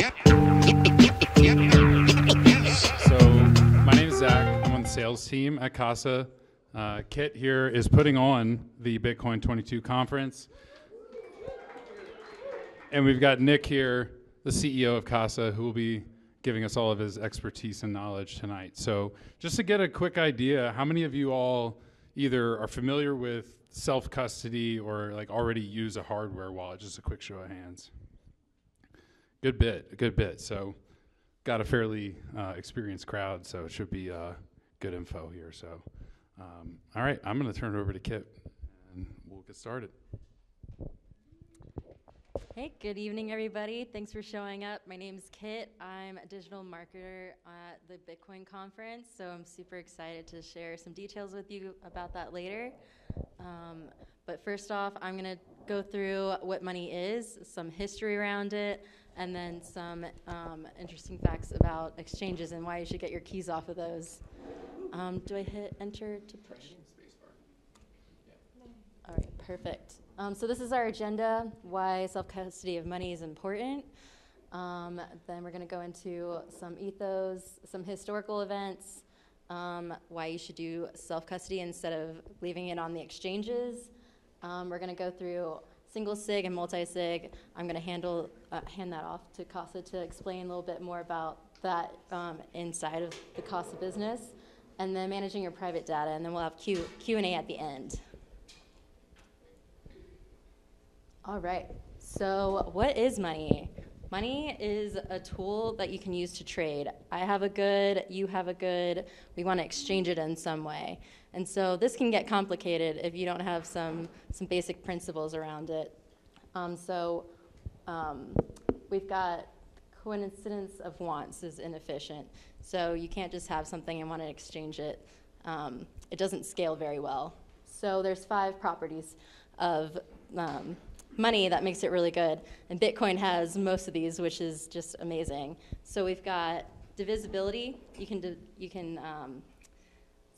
So, my name is Zach. I'm on the sales team at Casa. Uh, Kit here is putting on the Bitcoin 22 conference. And we've got Nick here, the CEO of Casa, who will be giving us all of his expertise and knowledge tonight. So, just to get a quick idea, how many of you all either are familiar with self custody or like already use a hardware wallet? Just a quick show of hands. Good bit, a good bit. So, got a fairly uh, experienced crowd, so it should be uh, good info here. So, um, all right, I'm going to turn it over to Kit, and we'll get started. Hey, good evening, everybody. Thanks for showing up. My name is Kit. I'm a digital marketer at the Bitcoin conference, so I'm super excited to share some details with you about that later. Um, but first off, I'm going to go through what money is, some history around it, and then some um, interesting facts about exchanges and why you should get your keys off of those. Um, do I hit enter to push? All right, perfect. Um, so this is our agenda, why self-custody of money is important. Um, then we're going to go into some ethos, some historical events, um, why you should do self-custody instead of leaving it on the exchanges. Um, we're going to go through single sig and multi-sig. I'm going to handle uh, hand that off to Casa to explain a little bit more about that um, inside of the Casa business, and then managing your private data, and then we'll have Q Q and A at the end. All right. So, what is money? Money is a tool that you can use to trade. I have a good, you have a good, we want to exchange it in some way. And so this can get complicated if you don't have some, some basic principles around it. Um, so um, we've got coincidence of wants is inefficient. So you can't just have something and want to exchange it. Um, it doesn't scale very well. So there's five properties of um, money that makes it really good. And Bitcoin has most of these, which is just amazing. So we've got divisibility. You can, you can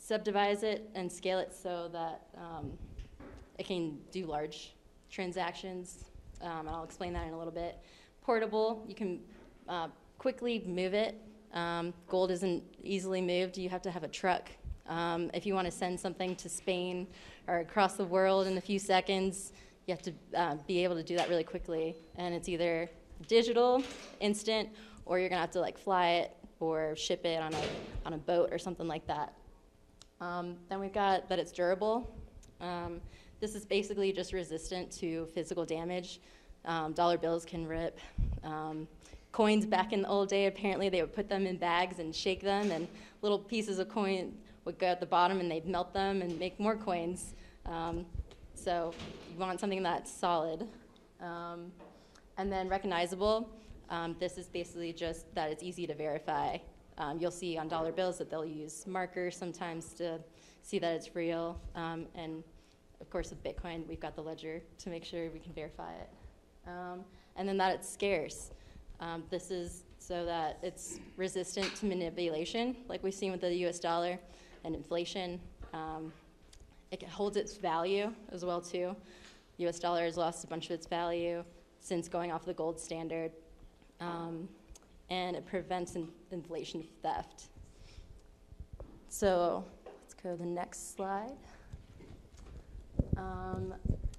subdivide it and scale it so that um, it can do large transactions. Um, and I'll explain that in a little bit. Portable, you can uh, quickly move it. Um, gold isn't easily moved. You have to have a truck. Um, if you want to send something to Spain or across the world in a few seconds, you have to uh, be able to do that really quickly. And it's either digital, instant, or you're gonna have to like fly it or ship it on a, on a boat or something like that. Um, then we've got that it's durable. Um, this is basically just resistant to physical damage. Um, dollar bills can rip. Um, coins back in the old day, apparently they would put them in bags and shake them, and little pieces of coin would go at the bottom and they'd melt them and make more coins. Um, so you want something that's solid. Um, and then recognizable. This is basically just that it's easy to verify. Um, you'll see on dollar bills that they'll use markers sometimes to see that it's real. Um, and of course, with Bitcoin, we've got the ledger to make sure we can verify it. Um, and then that it's scarce. Um, this is so that it's resistant to manipulation, like we've seen with the US dollar and inflation. Um, it holds its value as well too. U.S. dollar has lost a bunch of its value since going off the gold standard, um, and it prevents in inflation theft. So let's go to the next slide. Um,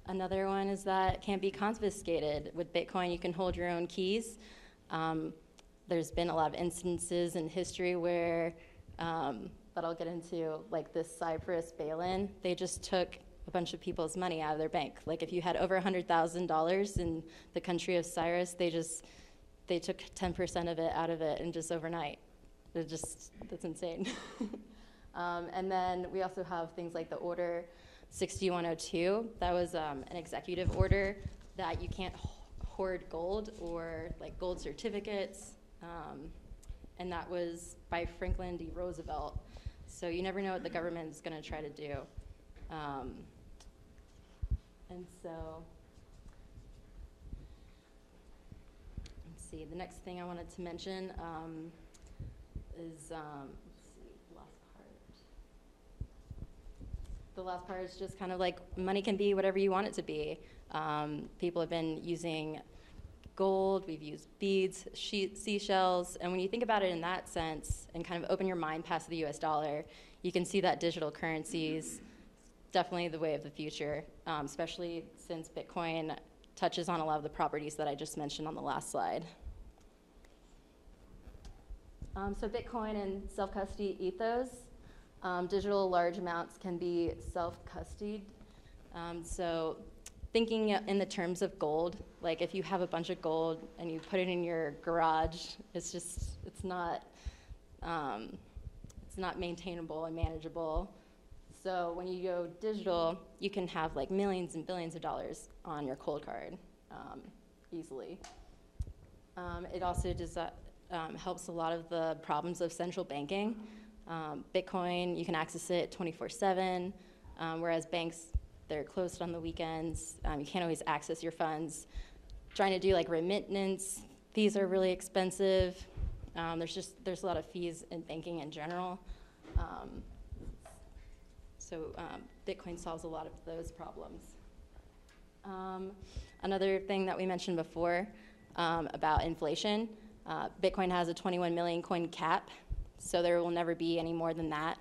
another one is that it can't be confiscated. With Bitcoin, you can hold your own keys. Um, there's been a lot of instances in history where um, that I'll get into, like this Cyprus bail-in, they just took a bunch of people's money out of their bank. Like if you had over $100,000 in the country of Cyprus, they just they took 10% of it out of it and just overnight. It just that's insane. um, and then we also have things like the order 6102. That was um, an executive order that you can't hoard gold or like gold certificates. Um, and that was by Franklin D. Roosevelt. So you never know what the government is going to try to do. Um, and so, see, the next thing I wanted to mention um, is, um, see, last part. The last part is just kind of like money can be whatever you want it to be. Um, people have been using gold, we've used beads, she- seashells, and when you think about it in that sense and kind of open your mind past the US dollar, you can see that digital currencies definitely the way of the future, um, especially since Bitcoin touches on a lot of the properties that I just mentioned on the last slide. Um, so Bitcoin and self-custody ethos, um, digital large amounts can be self-custodied. Um, so thinking in the terms of gold, like if you have a bunch of gold and you put it in your garage, it's just, it's not, um, it's not maintainable and manageable. So when you go digital, you can have like millions and billions of dollars on your Coldcard um, easily. Um, it also does, uh, um, helps a lot of the problems of central banking. Um, Bitcoin, you can access it 24 7, um, whereas banks, they're closed on the weekends. Um, you can't always access your funds. Trying to do like remittance, fees are really expensive. Um, there's just there's a lot of fees in banking in general. Um, so Bitcoin solves a lot of those problems. another thing that we mentioned before about inflation. Uh, Bitcoin has a 21 million coin cap, so there will never be any more than that.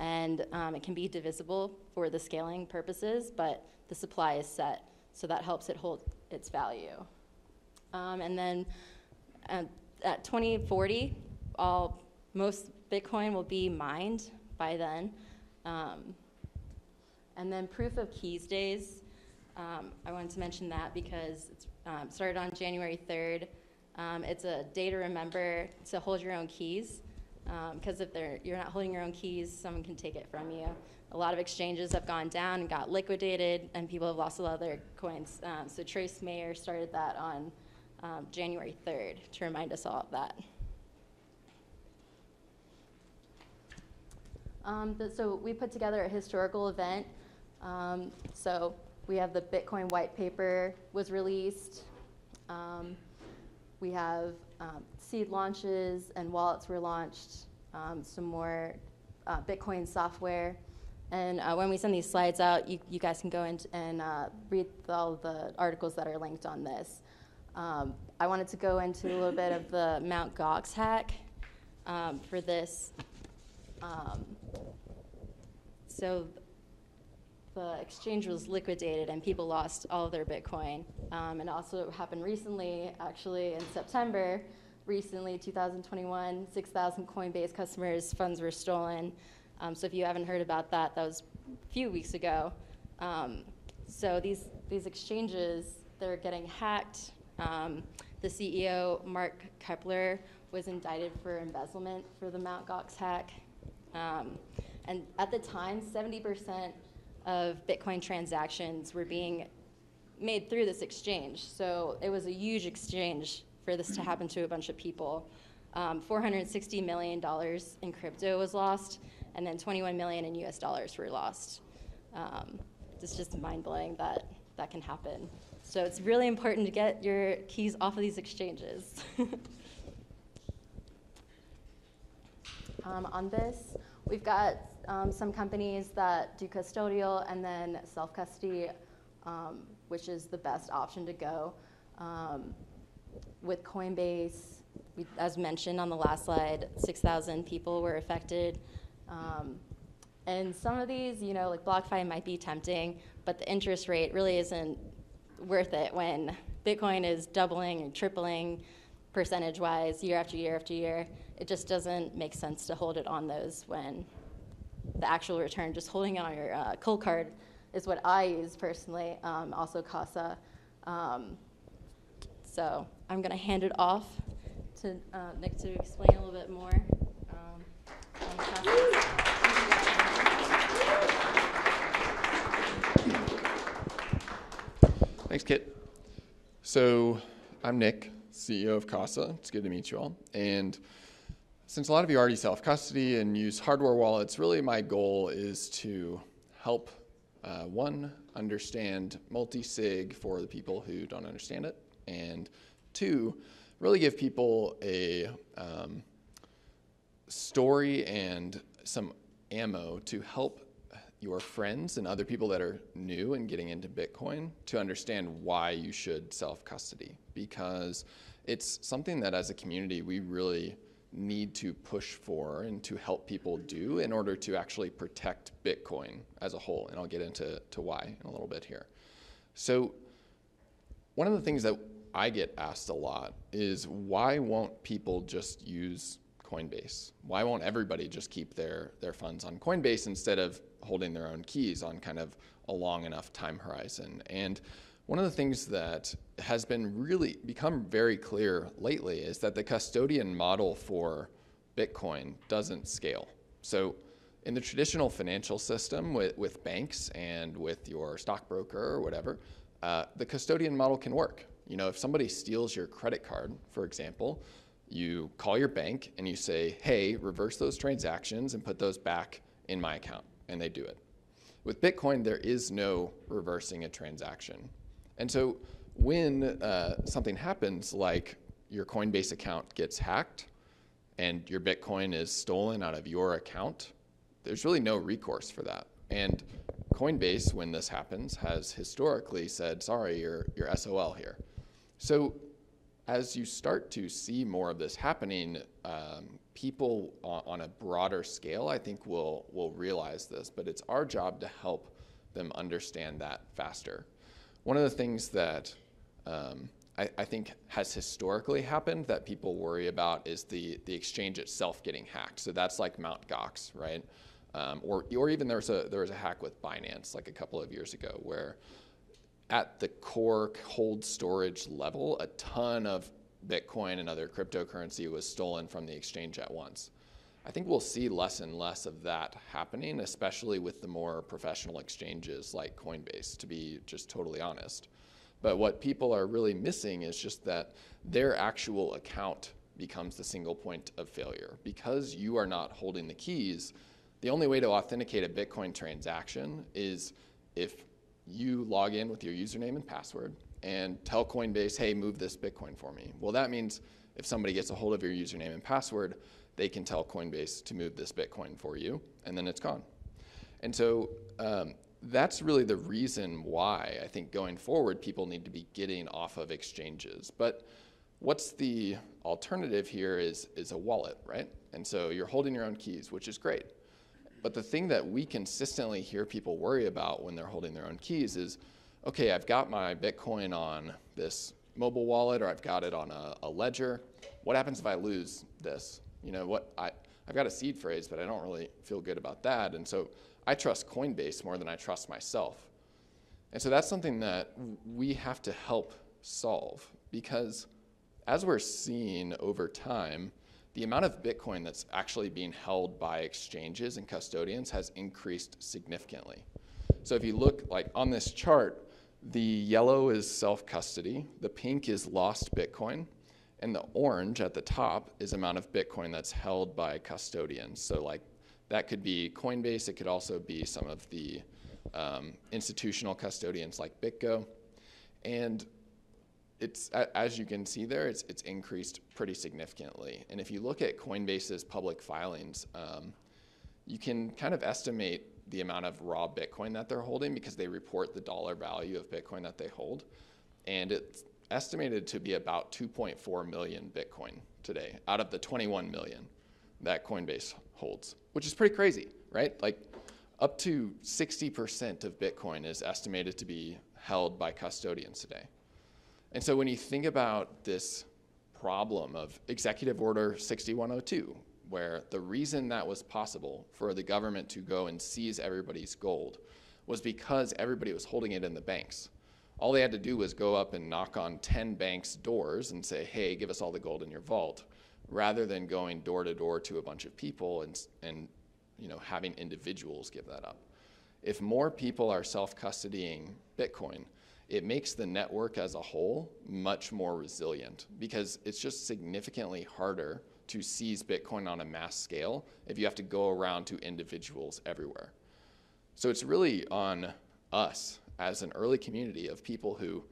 And um, it can be divisible for the scaling purposes, but the supply is set, so that helps it hold its value. Um, and then uh, at 2040, all most Bitcoin will be mined by then. Um, and then proof of keys days, um, I wanted to mention that because it um, started on January 3rd. Um, it's a day to remember to hold your own keys because um, if you're not holding your own keys, someone can take it from you. A lot of exchanges have gone down and got liquidated, and people have lost a lot of their coins. Um, so Trace Mayer started that on um, January 3rd to remind us all of that. Um, so we put together a historical event. Um, so we have the Bitcoin white paper was released. Um, we have um, seed launches and wallets were launched, um, some more uh, Bitcoin software. And uh, when we send these slides out, you, you guys can go in and uh, read all the articles that are linked on this. Um, I wanted to go into a little bit of the Mt. Gox hack um, for this. Um, so the exchange was liquidated and people lost all of their Bitcoin. Um, and also it happened recently, actually in September, recently, 2021, 6,000 Coinbase customers' funds were stolen. Um, so if you haven't heard about that, that was a few weeks ago. Um, so these, these exchanges, they're getting hacked. Um, the CEO, Mark Karpelès was indicted for embezzlement for the Mt. Gox hack. Um, and at the time, 70% of Bitcoin transactions were being made through this exchange. So it was a huge exchange for this to happen to a bunch of people. Um, $460 million in crypto was lost, and then 21 million in US dollars were lost. Um, it's just mind blowing that that can happen. So it's really important to get your keys off of these exchanges. um, on this, we've got um, some companies that do custodial and then self custody, um, which is the best option to go. Um, with Coinbase, we, as mentioned on the last slide, 6,000 people were affected. Um, and some of these, you know, like BlockFi might be tempting, but the interest rate really isn't worth it when Bitcoin is doubling and tripling percentage wise year after year after year. It just doesn't make sense to hold it on those when the actual return, just holding on your uh, Coldcard is what I use personally, um, also Casa. Um, so I'm going to hand it off to uh, Nick to explain a little bit more. Um, Thanks, Kit. So I'm Nick, CEO of Casa. It's good to meet you all. And since a lot of you already self-custody and use hardware wallets, really my goal is to help, uh, one, understand multi-sig for the people who don't understand it, and two, really give people a um, story and some ammo to help your friends and other people that are new and getting into Bitcoin to understand why you should self custody because it's something that as a community we really need to push for and to help people do in order to actually protect Bitcoin as a whole. And I'll get into to why in a little bit here. So, one of the things that I get asked a lot is why won't people just use Coinbase? Why won't everybody just keep their, their funds on Coinbase instead of holding their own keys on kind of a long enough time horizon? And one of the things that has been really become very clear lately is that the custodian model for Bitcoin doesn't scale. So, in the traditional financial system with, with banks and with your stockbroker or whatever, uh, the custodian model can work. You know, if somebody steals your credit card, for example, you call your bank and you say, hey, reverse those transactions and put those back in my account, and they do it. With Bitcoin, there is no reversing a transaction. And so when uh, something happens, like your Coinbase account gets hacked and your Bitcoin is stolen out of your account, there's really no recourse for that. And Coinbase, when this happens, has historically said, sorry, you're, you're SOL here. So as you start to see more of this happening, um, people on, on, a broader scale, I think, will, will realize this. But it's our job to help them understand that faster. One of the things that um, I, I, think has historically happened that people worry about is the, the exchange itself getting hacked. So that's like Mt. Gox, right? Um, or, or even there was, a, there was a hack with Binance like a couple of years ago where at the core cold storage level, a ton of Bitcoin and other cryptocurrency was stolen from the exchange at once. I think we'll see less and less of that happening, especially with the more professional exchanges like Coinbase, to be just totally honest. But what people are really missing is just that their actual account becomes the single point of failure. Because you are not holding the keys, the only way to authenticate a Bitcoin transaction is if you log in with your username and password and tell Coinbase, hey, move this Bitcoin for me. Well, that means if somebody gets a hold of your username and password, they can tell Coinbase to move this Bitcoin for you, and then it's gone. And so um, that's really the reason why I think going forward, people need to be getting off of exchanges. But what's the alternative here is, is a wallet, right? And so you're holding your own keys, which is great. But the thing that we consistently hear people worry about when they're holding their own keys is okay, I've got my Bitcoin on this mobile wallet or I've got it on a, a ledger. What happens if I lose this? You know, what I, I've got a seed phrase, but I don't really feel good about that. And so I trust Coinbase more than I trust myself. And so that's something that we have to help solve because as we're seeing over time, the amount of Bitcoin that's actually being held by exchanges and custodians has increased significantly. So if you look like on this chart, the yellow is self custody, the pink is lost Bitcoin, and the orange at the top is amount of Bitcoin that's held by custodians. So like that could be Coinbase, it could also be some of the um, institutional custodians like BitGo. And it's as you can see there, it's it's increased pretty significantly. And if you look at Coinbase's public filings, um, you can kind of estimate the amount of raw Bitcoin that they're holding because they report the dollar value of Bitcoin that they hold, and it's estimated to be about 2.4 million Bitcoin today out of the 21 million that Coinbase holds, which is pretty crazy, right? Like up to 60% of Bitcoin is estimated to be held by custodians today. And so when you think about this problem of Executive Order 6102, where the reason that was possible for the government to go and seize everybody's gold was because everybody was holding it in the banks. All they had to do was go up and knock on 10 banks' doors and say, hey, give us all the gold in your vault, rather than going door to door to a bunch of people and, and you know, having individuals give that up. If more people are self custodying Bitcoin, it makes the network as a whole much more resilient because it's just significantly harder to seize Bitcoin on a mass scale if you have to go around to individuals everywhere. So it's really on us as an early community of people who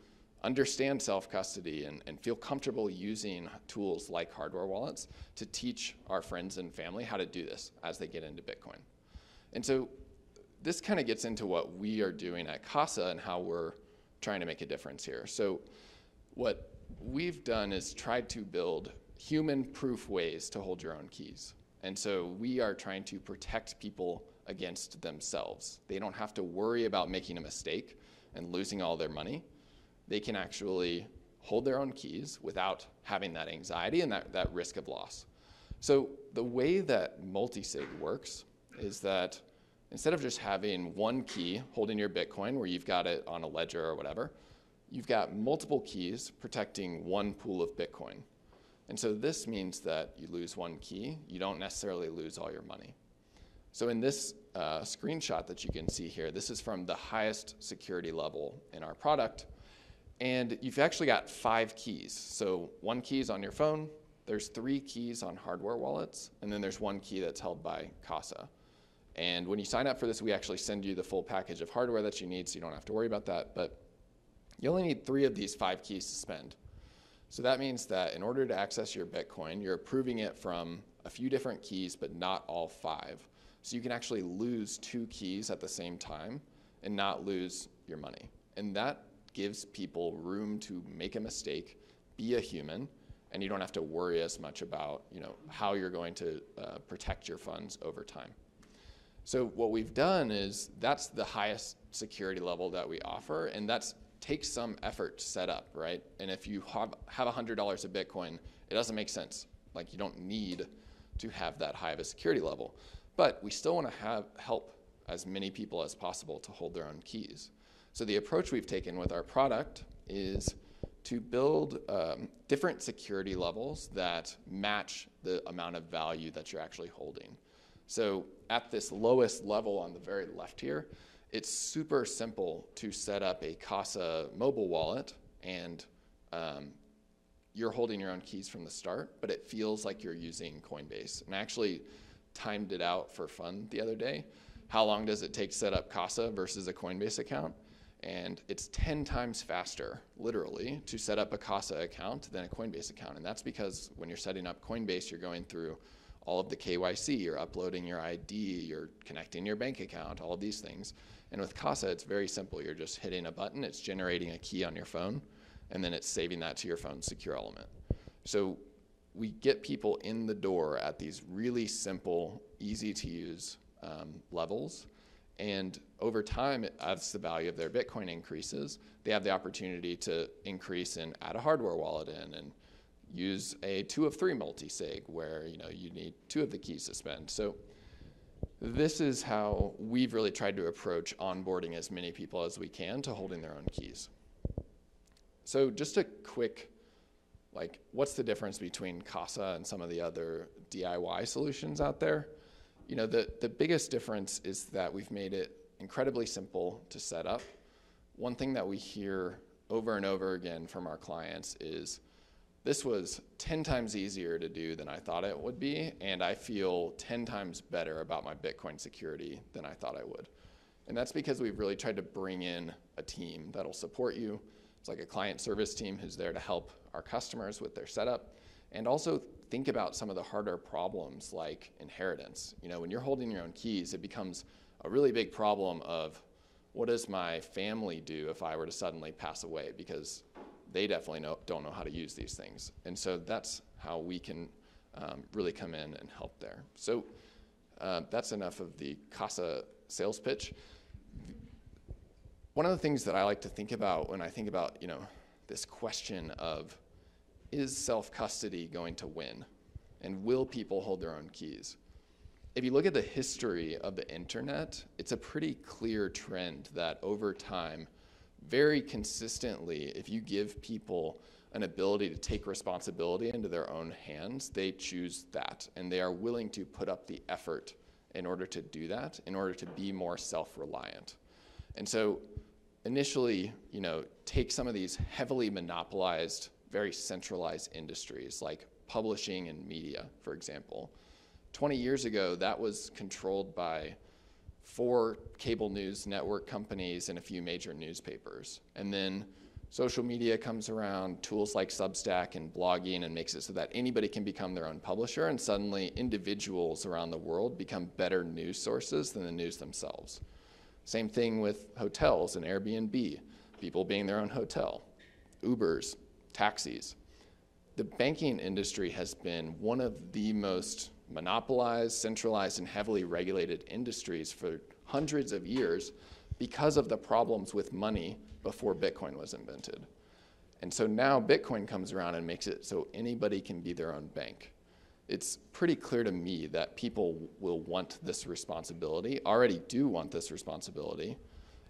understand self custody and, and feel comfortable using tools like hardware wallets to teach our friends and family how to do this as they get into Bitcoin. And so this kind of gets into what we are doing at Casa and how we're trying to make a difference here. So, what we've done is tried to build human proof ways to hold your own keys. And so, we are trying to protect people against themselves. They don't have to worry about making a mistake and losing all their money. They can actually hold their own keys without having that anxiety and that, that risk of loss. So, the way that multisig works is that instead of just having one key holding your Bitcoin where you've got it on a ledger or whatever, you've got multiple keys protecting one pool of Bitcoin. And so this means that you lose one key, you don't necessarily lose all your money. So in this uh, screenshot that you can see here, this is from the highest security level in our product. And you've actually got five keys. So one key is on your phone, there's three keys on hardware wallets, and then there's one key that's held by Casa. And when you sign up for this, we actually send you the full package of hardware that you need, so you don't have to worry about that. But you only need three of these five keys to spend. So that means that in order to access your Bitcoin, you're approving it from a few different keys, but not all five. So you can actually lose two keys at the same time and not lose your money. And that gives people room to make a mistake, be a human, and you don't have to worry as much about you know how you're going to uh, protect your funds over time. So what we've done is that's the highest security level that we offer, and that's takes some effort to set up, right? And if you have have hundred dollars of Bitcoin, it doesn't make sense. Like you don't need to have that high of a security level, but we still want to help as many people as possible to hold their own keys. So the approach we've taken with our product is to build um, different security levels that match the amount of value that you're actually holding. So at this lowest level on the very left here, it's super simple to set up a Casa mobile wallet and um, you're holding your own keys from the start, but it feels like you're using Coinbase. And actually timed it out for fun the other day. How long does it take to set up Casa versus a Coinbase account? And it's 10 times faster, literally, to set up a Casa account than a Coinbase account. And that's because when you're setting up Coinbase, you're going through all of the KYC, you're uploading your ID, you're connecting your bank account, all of these things. And with Casa, it's very simple. You're just hitting a button, it's generating a key on your phone, and then it's saving that to your phone's secure element. So we get people in the door at these really simple, easy to use um, levels and over time, as the value of their Bitcoin increases, they have the opportunity to increase and add a hardware wallet in and use a two of three multi-sig where you know you need two of the keys to spend. So this is how we've really tried to approach onboarding as many people as we can to holding their own keys. So just a quick, like, what's the difference between Casa and some of the other DIY solutions out there? you know, the, the biggest difference is that we've made it incredibly simple to set up. One thing that we hear over and over again from our clients is this was 10 times easier to do than I thought it would be, and I feel 10 times better about my Bitcoin security than I thought I would. And that's because we've really tried to bring in a team that'll support you. It's like a client service team who's there to help our customers with their setup and also think about some of the harder problems like inheritance. You know, when you're holding your own keys, it becomes a really big problem of what does my family do if I were to suddenly pass away because they definitely know, don't know how to use these things. And so that's how we can um, really come in and help there. So uh, that's enough of the Casa sales pitch. One of the things that I like to think about when I think about, you know, this question of is self custody going to win? And will people hold their own keys? If you look at the history of the internet, it's a pretty clear trend that over time, very consistently, if you give people an ability to take responsibility into their own hands, they choose that. And they are willing to put up the effort in order to do that, in order to be more self reliant. And so, initially, you know, take some of these heavily monopolized very centralized industries like publishing and media, for example. 20 years ago, that was controlled by four cable news network companies and a few major newspapers. And then social media comes around, tools like Substack and blogging, and makes it so that anybody can become their own publisher, and suddenly individuals around the world become better news sources than the news themselves. Same thing with hotels and Airbnb, people being their own hotel, Ubers, taxis. The banking industry has been one of the most monopolized, centralized, and heavily regulated industries for hundreds of years because of the problems with money before Bitcoin was invented. And so now Bitcoin comes around and makes it so anybody can be their own bank. It's pretty clear to me that people will want this responsibility, already do want this responsibility,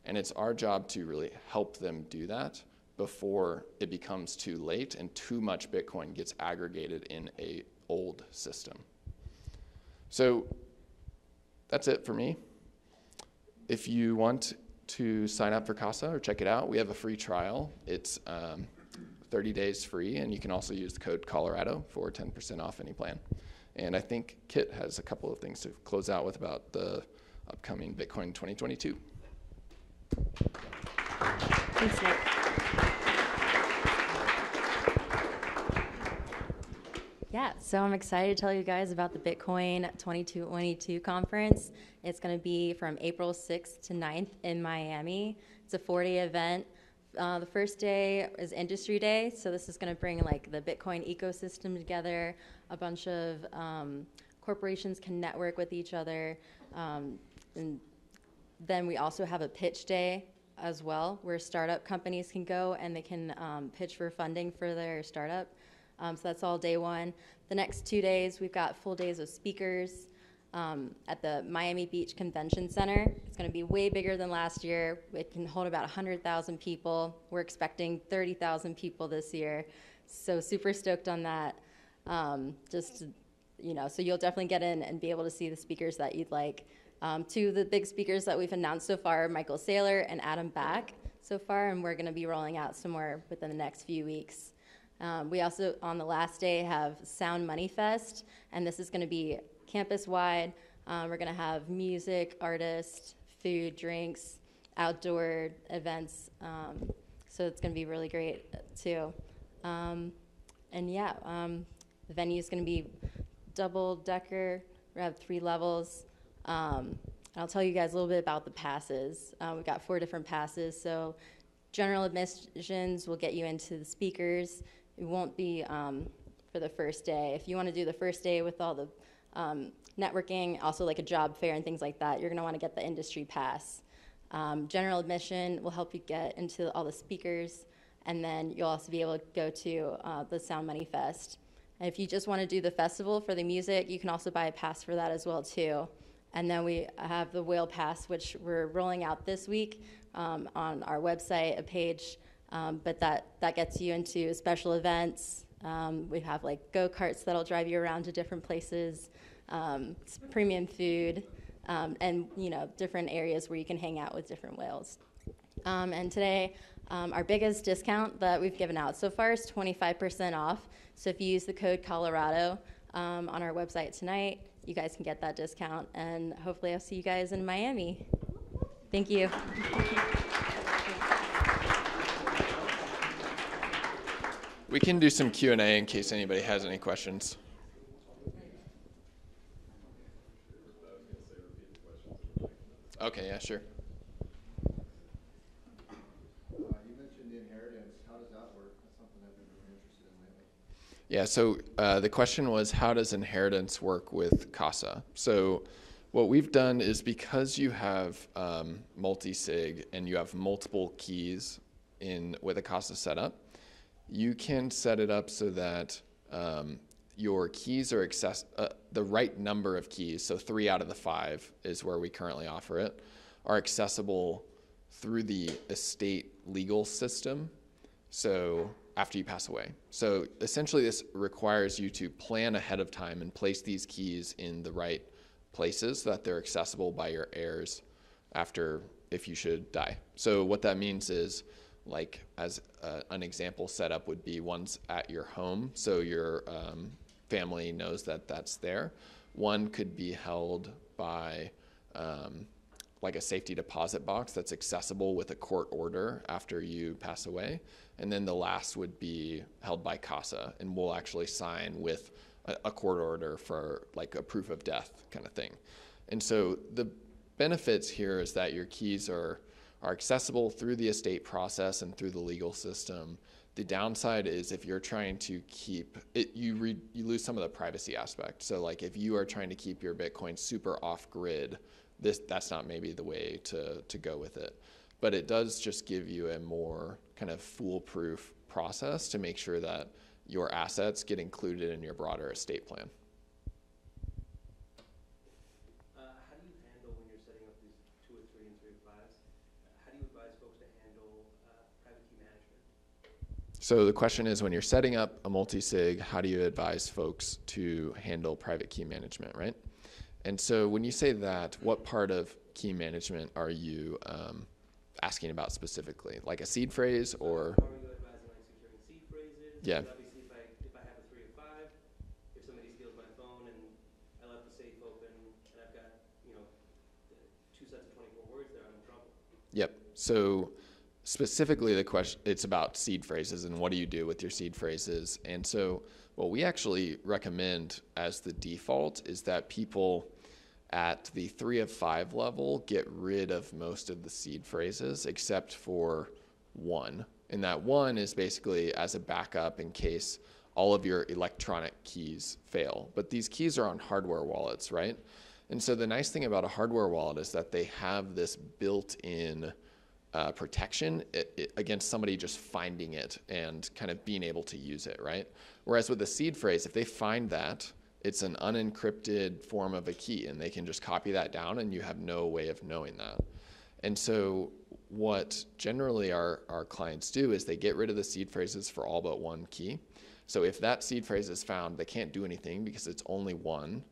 and it's our job to really help them do that before it becomes too late and too much Bitcoin gets aggregated in a old system. So that's it for me. If you want to sign up for Casa or check it out, we have a free trial. It's um, 30 days free, and you can also use the code Colorado for 10% off any plan. And I think Kit has a couple of things to close out with about the upcoming Bitcoin 2022. Thanks, Nick. Yeah, so I'm excited to tell you guys about the Bitcoin 2022 conference. It's going to be from April 6th to 9th in Miami. It's a 4-day event. Uh, the first day is Industry Day, so this is going to bring like the Bitcoin ecosystem together. A bunch of um, corporations can network with each other, um, and then we also have a pitch day as well, where startup companies can go and they can um, pitch for funding for their startup. Um, so that's all day one. The next two days, we've got full days of speakers um, at the Miami Beach Convention Center. It's going to be way bigger than last year. It can hold about 100,000 people. We're expecting 30,000 people this year. So super stoked on that. Um, just, you know, so you'll definitely get in and be able to see the speakers that you'd like. Um, two of the big speakers that we've announced so far are Michael Saylor and Adam Back so far, and we're going to be rolling out some more within the next few weeks. Um, we also, on the last day, have Sound Money Fest, and this is going to be campus wide. Um, we're going to have music, artists, food, drinks, outdoor events. Um, so it's going to be really great too. Um, and yeah, um, the venue is going to be double decker. We have three levels. Um, I'll tell you guys a little bit about the passes. Uh, we've got four different passes. So general admissions will get you into the speakers. It won't be um, for the first day. If you want to do the first day with all the um, networking, also like a job fair and things like that, you're going to want to get the industry pass. Um, general admission will help you get into all the speakers, and then you'll also be able to go to uh, the Sound Money Fest. And if you just want to do the festival for the music, you can also buy a pass for that as well too. And then we have the Whale Pass, which we're rolling out this week um, on our website, a page um, but that, that gets you into special events. Um, we have like go karts that'll drive you around to different places, um, premium food, um, and you know different areas where you can hang out with different whales. Um, and today, um, our biggest discount that we've given out so far is 25% off. So if you use the code Colorado on our website tonight, you guys can get that discount. And hopefully, I'll see you guys in Miami. Thank you. We can do some Q&A in case anybody has any questions. Okay, yeah, sure. Yeah, so uh, the question was how does inheritance work with CASA? So what we've done is because you have um, multi-sig and you have multiple keys in with a CASA setup, you can set it up so that um, your keys are access uh, the right number of keys. So three out of the five is where we currently offer it, are accessible through the estate legal system. So after you pass away. So essentially, this requires you to plan ahead of time and place these keys in the right places so that they're accessible by your heirs after if you should die. So what that means is like as uh, an example setup would be one's at your home so your um, family knows that that's there. One could be held by um, like a safety deposit box that's accessible with a court order after you pass away. And then the last would be held by casa and we'll actually sign with a, a court order for like a proof of death kind of thing. And so the benefits here is that your keys are are accessible through the estate process and through the legal system. The downside is if you're trying to keep it, you re, you lose some of the privacy aspect. So like if you are trying to keep your Bitcoin super off grid, this that's not maybe the way to to go with it. But it does just give you a more kind of foolproof process to make sure that your assets get included in your broader estate plan. Uh, how do you handle when you're setting up these two or three and three or fives? Uh, how do you advise folks to handle uh, private key management? So the question is when you're setting up a multi-sig, how do you advise folks to handle private key management, right? And so when you say that, what part of key management are you um, asking about specifically? Like a seed phrase or? How are you advising like phrases? Yeah. Obviously, if I, if I have a three or five, if somebody steals my phone and I left the safe open and I've got, you know, two sets of twenty-four words there, I'm in trouble. Yep. So specifically the question it's about seed phrases and what do you do with your seed phrases. And so what we actually recommend as the default is that people at the 3 of 5 level get rid of most of the seed phrases except for one. And that one is basically as a backup in case all of your electronic keys fail. But these keys are on hardware wallets, right? And so the nice thing about a hardware wallet is that they have this built-in uh, protection it, it, against somebody just finding it and kind of being able to use it, right? Whereas with the seed phrase, if they find that, it's an unencrypted form of a key, and they can just copy that down, and you have no way of knowing that. And so, what generally our, our clients do is they get rid of the seed phrases for all but one key. So, if that seed phrase is found, they can't do anything because it's only one,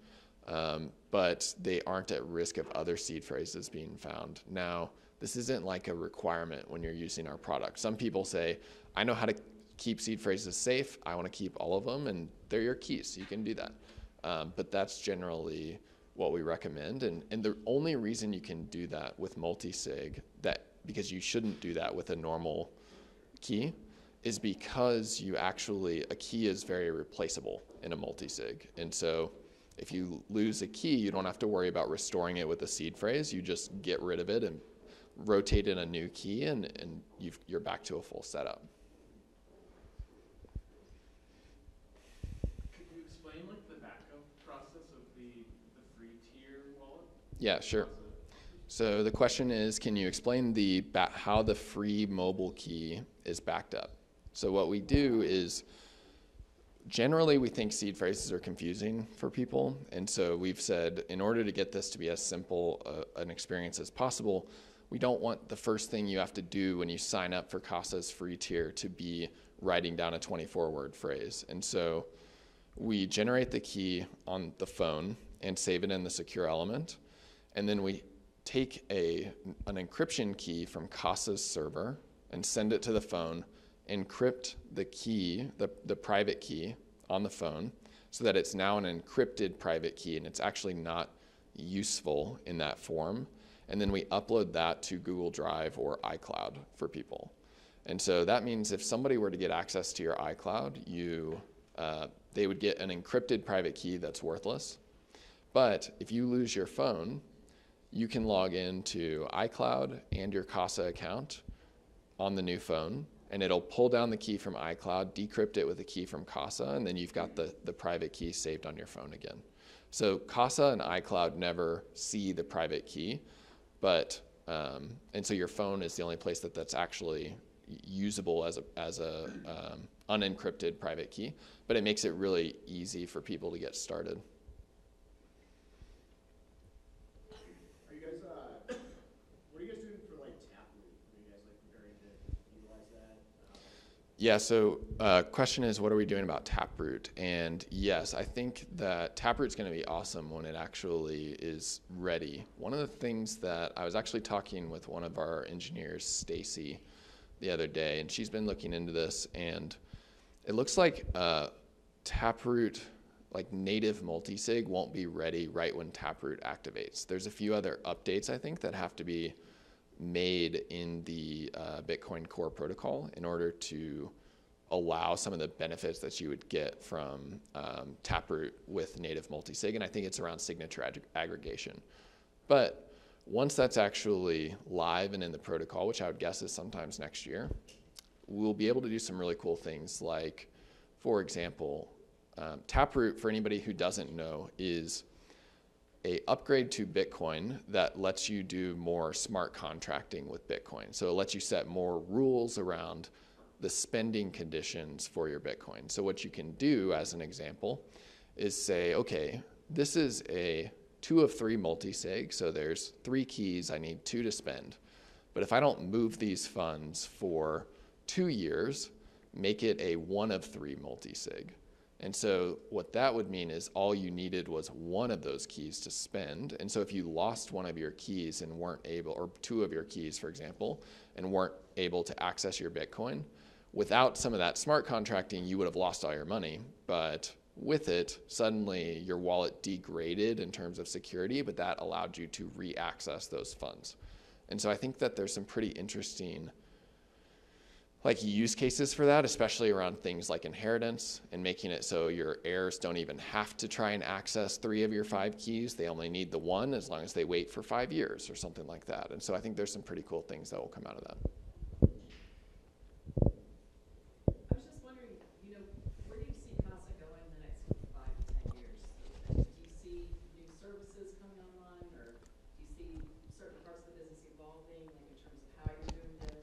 um, but they aren't at risk of other seed phrases being found. Now, this isn't like a requirement when you're using our product. Some people say, I know how to keep seed phrases safe, I want to keep all of them, and they're your keys, so you can do that. Um, but that's generally what we recommend. And, and the only reason you can do that with multi-sig, that because you shouldn't do that with a normal key, is because you actually, a key is very replaceable in a multi-sig. And so if you lose a key, you don't have to worry about restoring it with a seed phrase. You just get rid of it and rotate in a new key, and, and you you're back to a full setup. Could you explain like the backup process of the, the free tier wallet? Yeah, sure. So the question is, can you explain the how the free mobile key is backed up? So what we do is generally we think seed phrases are confusing for people, and so we've said in order to get this to be as simple uh, an experience as possible, we don't want the first thing you have to do when you sign up for Casa's free tier to be writing down a 24 word phrase. And so we generate the key on the phone and save it in the secure element. And then we take a, an encryption key from Casa's server and send it to the phone, encrypt the key, the, the private key on the phone, so that it's now an encrypted private key and it's actually not useful in that form and then we upload that to Google Drive or iCloud for people. And so that means if somebody were to get access to your iCloud, you uh, they would get an encrypted private key that's worthless. But if you lose your phone, you can log into iCloud and your Casa account on the new phone, and it'll pull down the key from iCloud, decrypt it with a key from Casa, and then you've got the, the private key saved on your phone again. So Casa and iCloud never see the private key, but um, and so your phone is the only place that that's actually usable as a as a um, unencrypted private key. But it makes it really easy for people to get started. Are you guys, uh, what are you guys doing for like Taproot? Are you guys like preparing to utilize that? Uh, Yeah, so uh, question is, what are we doing about Taproot? And yes, I think that Taproot's going to be awesome when it actually is ready. One of the things that I was actually talking with one of our engineers, Stacy, the other day, and she's been looking into this, and it looks like uh, Taproot, like native multisig, won't be ready right when Taproot activates. There's a few other updates I think that have to be made in the uh, Bitcoin Core protocol in order to allow some of the benefits that you would get from um, Taproot with native multisig, and I think it's around signature ag- aggregation. But Once that's actually live and in the protocol, which I would guess is sometimes next year, we'll be able to do some really cool things like, for example, um, Taproot, for anybody who doesn't know, is a upgrade to Bitcoin that lets you do more smart contracting with Bitcoin. So it lets you set more rules around the spending conditions for your Bitcoin. So what you can do, as an example, is say, okay, this is a two of three multi-sig, so there's three keys, I need two to spend. But if I don't move these funds for two years, make it a one of three multi-sig. And so what that would mean is all you needed was one of those keys to spend. And so if you lost one of your keys and weren't able, or two of your keys, for example, and weren't able to access your Bitcoin, without some of that smart contracting, you would have lost all your money. But with it, suddenly your wallet degraded in terms of security, but that allowed you to re-access those funds. And so I think that there's some pretty interesting like use cases for that, especially around things like inheritance and making it so your heirs don't even have to try and access three of your five keys. They only need the one as long as they wait for five years or something like that. And so I think there's some pretty cool things that will come out of that. I was just wondering, you know, where do you see CASA going in the next five to ten years? Do you see new services coming online, or do you see certain parts of the business evolving, like in terms of how you're doing the,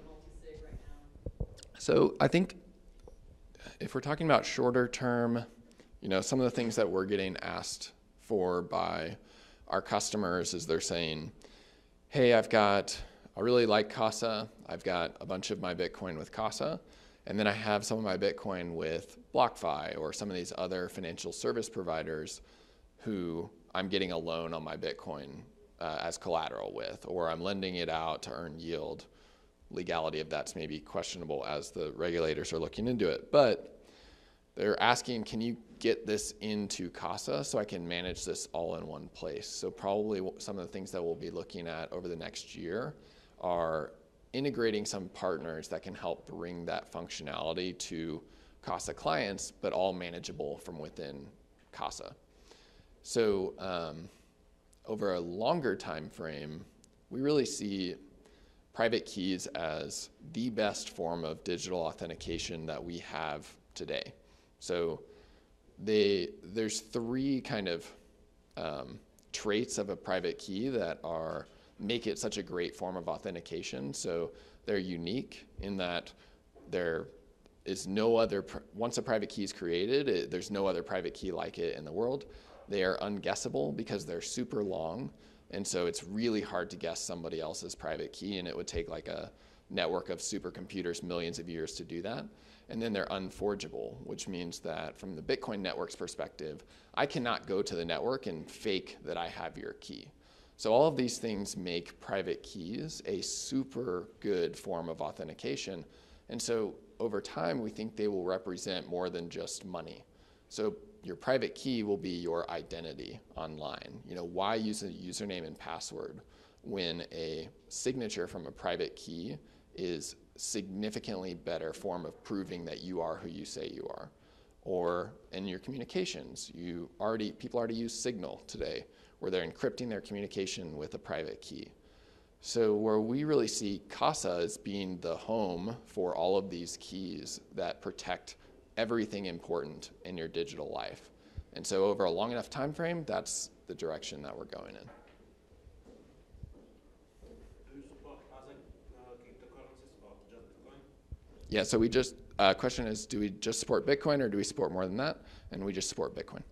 the multi-sig right now? So I think if we're talking about shorter term, you know, some of the things that we're getting asked for by our customers is they're saying, hey, I've got, I really like Casa. I've got a bunch of my Bitcoin with Casa. And then I have some of my Bitcoin with BlockFi or some of these other financial service providers who I'm getting a loan on my Bitcoin uh, as collateral with, or I'm lending it out to earn yield legality of that's maybe questionable as the regulators are looking into it. But they're asking, can you get this into CASA so I can manage this all in one place? So probably some of the things that we'll be looking at over the next year are integrating some partners that can help bring that functionality to CASA clients, but all manageable from within CASA. So um, over a longer time frame, we really see private keys as the best form of digital authentication that we have today. So they, there's three kind of um, traits of a private key that are make it such a great form of authentication. So they're unique in that there is no other once a private key is created, it, there's no other private key like it in the world. They are unguessable because they're super long and so it's really hard to guess somebody else's private key, and it would take like a network of supercomputers millions of years to do that. And then they're unforgeable, which means that from the Bitcoin network's perspective, I cannot go to the network and fake that I have your key. So all of these things make private keys a super good form of authentication. And so over time, we think they will represent more than just money. So your private key will be your identity online. You know, why use a username and password when a signature from a private key is significantly better form of proving that you are who you say you are. Or in your communications, you already people already use Signal today, where they're encrypting their communication with a private key. So where we really see Casa as being the home for all of these keys that protect everything important in your digital life. And so over a long enough time frame, that's the direction that we're going in. Yeah, so we just, uh, question is, do we just support Bitcoin or do we support more than that? And we just support Bitcoin.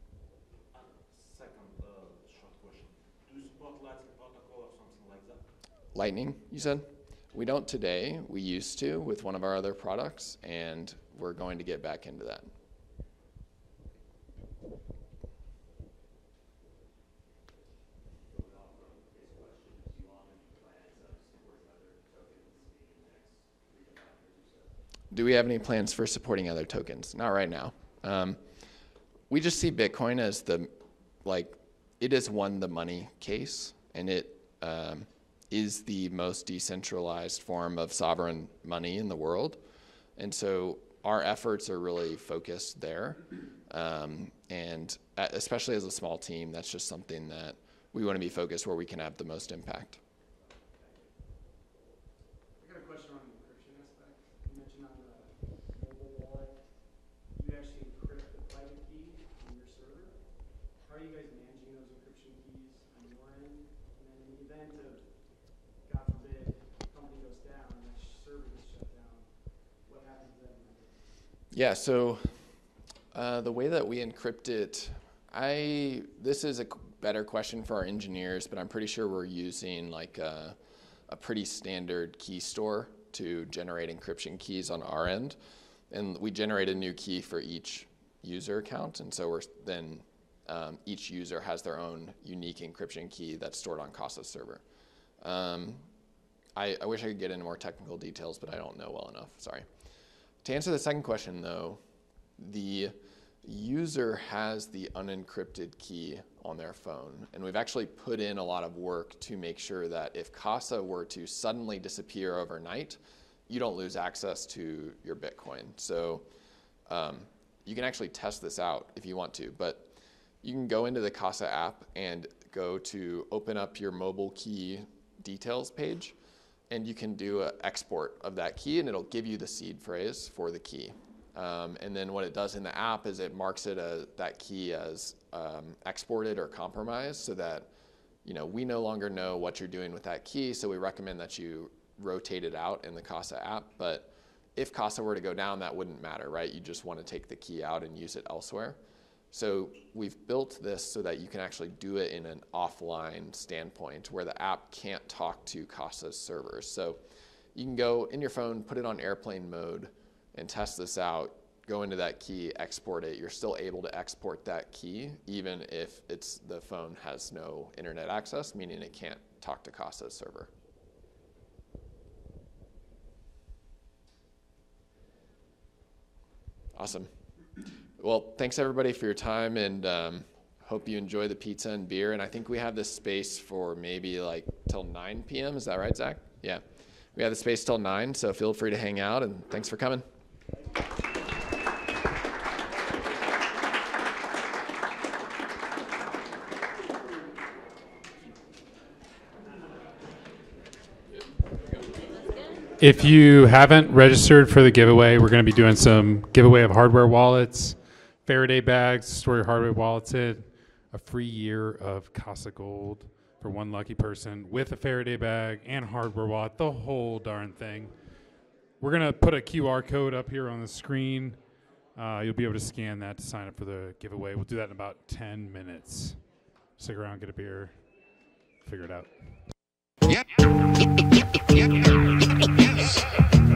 Second uh, short question. Do you support Lightning Protocol or something like that? Lightning, you said? We don't today. We used to with one of our other products, and we're going to get back into that. Do we have any plans for supporting other tokens? Not right now. Um, we just see Bitcoin as the, like, it has won the money case, and it um, is the most decentralized form of sovereign money in the world. And so our efforts are really focused there. Um, and especially as a small team, that's just something that we want to be focused where we can have the most impact. I got a question on the encryption aspect. You mentioned on the mobile wallet, you actually encrypt the private key on your server. How are you guys managing those encryption keys on your end? And then in the event of, God forbid, the company goes down, and that server gets shut down, what happens then? Yeah, so uh, the way that we encrypt it, I this is a better question for our engineers, but I'm pretty sure we're using like a, a pretty standard key store to generate encryption keys on our end, and we generate a new key for each user account, and so we're then um, each user has their own unique encryption key that's stored on Casa's server. Um, I, I wish I could get into more technical details, but I don't know well enough. Sorry. To answer the second question, though, the user has the unencrypted key on their phone. And we've actually put in a lot of work to make sure that if CASA were to suddenly disappear overnight, you don't lose access to your Bitcoin. So um, you can actually test this out if you want to, but you can go into the Casa app and go to open up your mobile key details page, and you can do an export of that key, and it'll give you the seed phrase for the key. Um, and then what it does in the app is it marks it as, that key as um, exported or compromised, so that you know we no longer know what you're doing with that key. So we recommend that you rotate it out in the Casa app, but if Casa were to go down, that wouldn't matter, right? You just want to take the key out and use it elsewhere. So we've built this so that you can actually do it in an offline standpoint where the app can't talk to Casa's servers. So you can go in your phone, put it on airplane mode, and test this out. Go into that key, export it. You're still able to export that key even if it's the phone has no internet access, meaning it can't talk to Casa's server. Awesome. Well, thanks everybody for your time, and um, hope you enjoy the pizza and beer. And I think we have this space for maybe like till 9 p.m. Is that right, Zach? Yeah, we have the space till 9, so feel free to hang out. And thanks for coming. If you haven't registered for the giveaway, we're going to be doing some giveaway of hardware wallets, Faraday bags, store your hardware wallets in, a free year of Casa Gold for one lucky person with a Faraday bag and hardware wallet, the whole darn thing. We're going to put a QR code up here on the screen. Uh, you'll be able to scan that to sign up for the giveaway. We'll do that in about 10 minutes. Stick around, get a beer, figure it out. Yes.